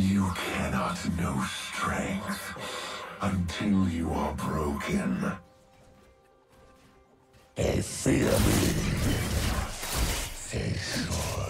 You cannot know strength until you are broken. They fear me. They should.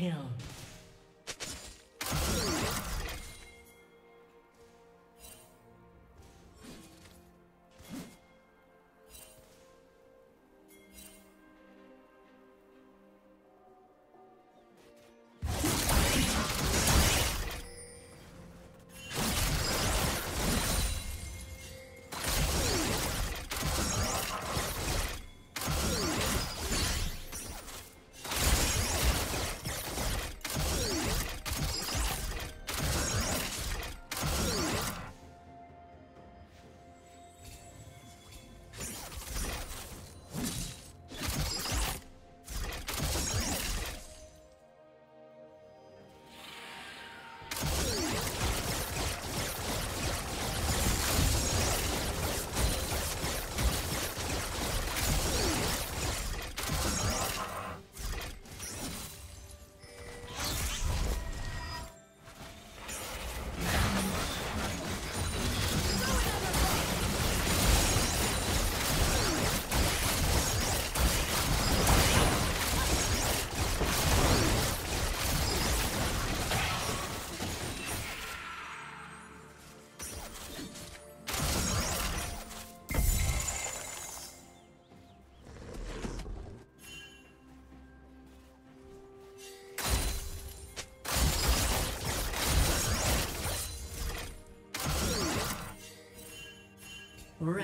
Kill.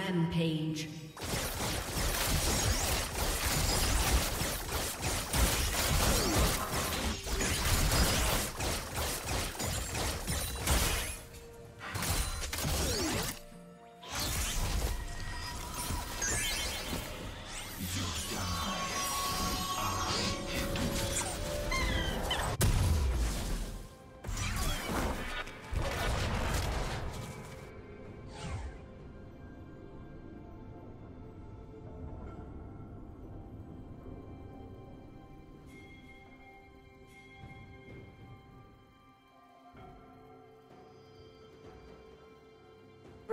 Rampage.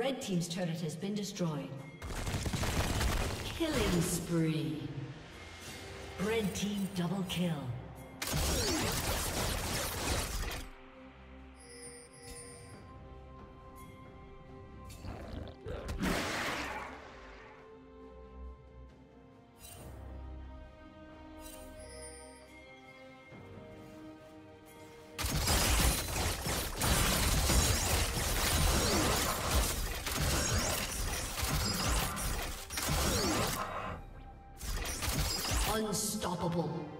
Red Team's turret has been destroyed. Killing spree. Red Team double kill. Unstoppable.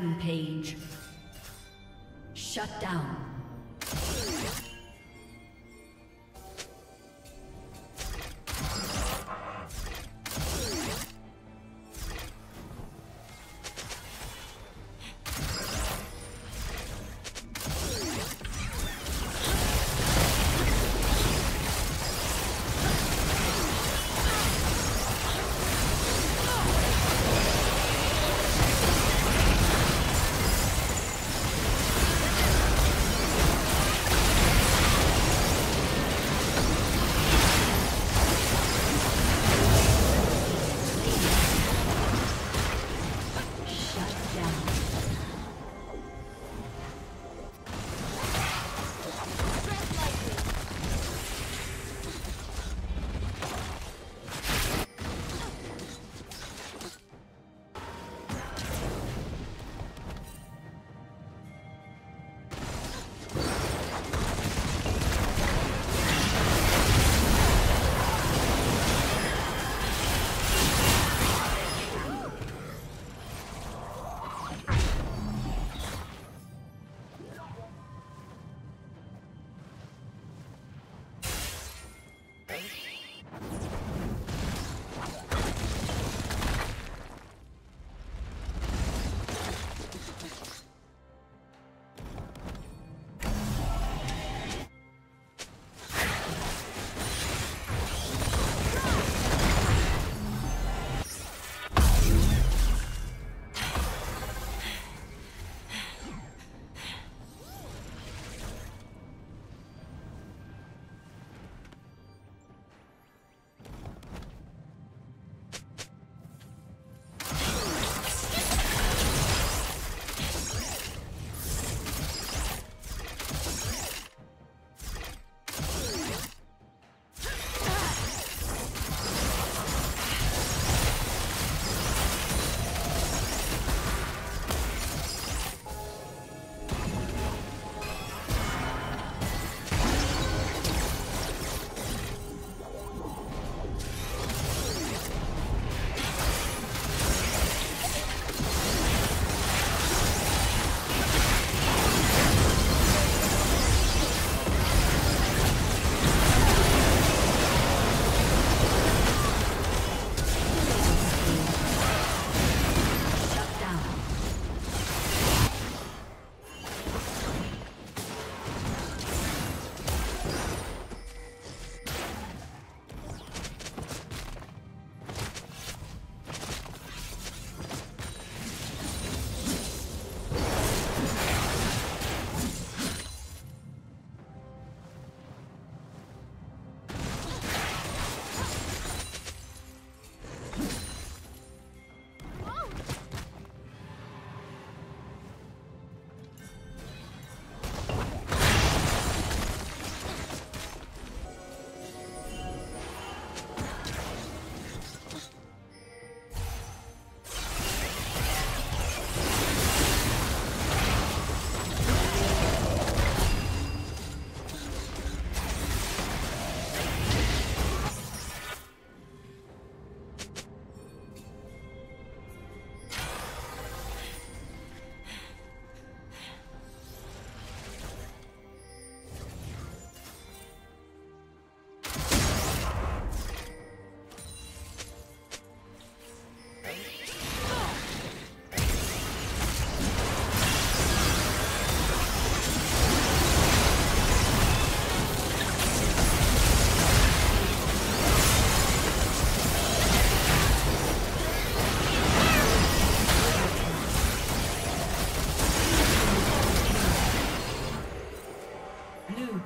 Rampage. Shut down.